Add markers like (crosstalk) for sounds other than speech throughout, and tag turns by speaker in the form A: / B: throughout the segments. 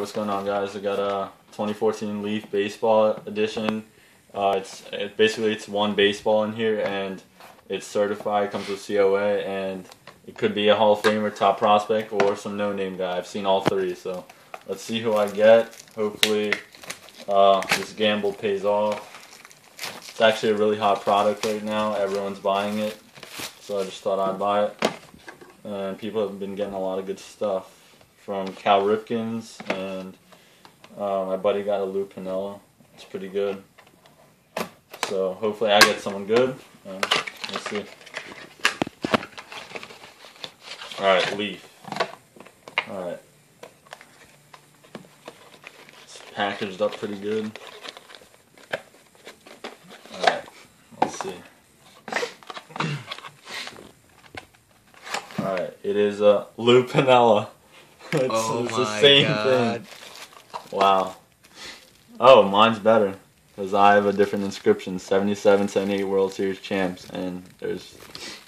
A: what's going on, guys? I got a 2014 Leaf Baseball Edition. Uh, it's it, basically it's one baseball in here, and it's certified. Comes with COA, and it could be a Hall of Famer, top prospect, or some no-name guy. I've seen all three, so let's see who I get. Hopefully, uh, this gamble pays off. It's actually a really hot product right now. Everyone's buying it, so I just thought I'd buy it. And people have been getting a lot of good stuff from Cal Ripkins, and uh, my buddy got a Lou Piniella. It's pretty good. So hopefully I get someone good. Let's see. All right, Leaf. All right. It's packaged up pretty good. All right. Let's see. All right. It is a uh, Lou Piniella. (laughs) it's,
B: oh
A: it's the same
B: God.
A: thing. Wow. Oh, mine's better. Because I have a different inscription 77, 78 World Series champs. And there's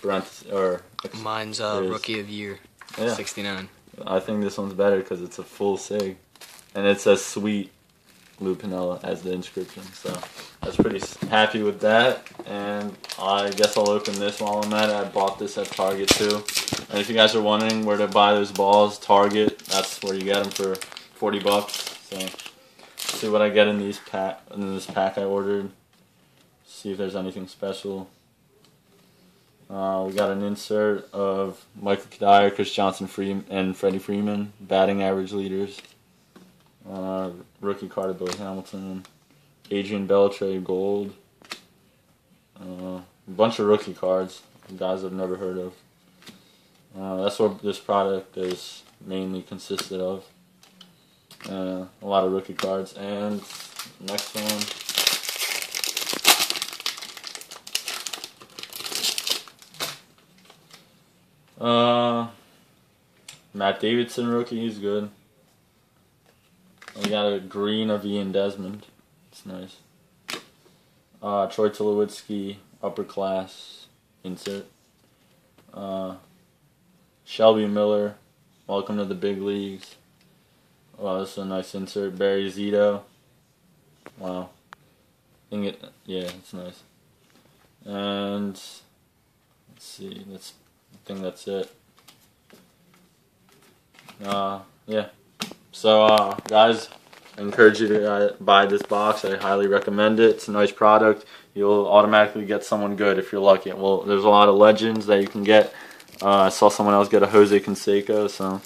A: parentheses, or
B: Mine's uh,
A: There's-
B: Rookie of Year,
A: Yeah.
B: 69.
A: I think this one's better because it's a full sig. And it says sweet Lou Piniella as the inscription. So I was pretty happy with that. And I guess I'll open this while I'm at it. I bought this at Target too. And if you guys are wondering where to buy those balls, Target, that's where you get them for 40 bucks. So see what I get in these pack in this pack I ordered. See if there's anything special. Uh, we got an insert of Michael Cuddyer, Chris Johnson, Freeman, and Freddie Freeman, batting average leaders. Uh, rookie card of Billy Hamilton, Adrian Beltre gold. Uh, a bunch of rookie cards, guys I've never heard of. Uh, that's what this product is mainly consisted of. Uh, a lot of rookie cards. And next one. Uh, Matt Davidson rookie, he's good. We got a green of Ian Desmond. It's nice. Uh, Troy Tulowitzki, upper class insert. Uh, Shelby Miller, welcome to the big leagues. Wow, this is a nice insert. Barry Zito. Wow. It, yeah, it's nice. And let's see, let's I think that's it. Uh, yeah. So, uh, guys, I encourage you to uh, buy this box. I highly recommend it. It's a nice product. You'll automatically get someone good if you're lucky. Well, there's a lot of legends that you can get. Uh, I saw someone else get a Jose Canseco, so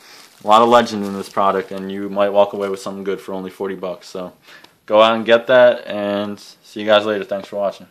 A: a lot of legend in this product, and you might walk away with something good for only 40 bucks. So, go out and get that, and see you guys later. Thanks for watching.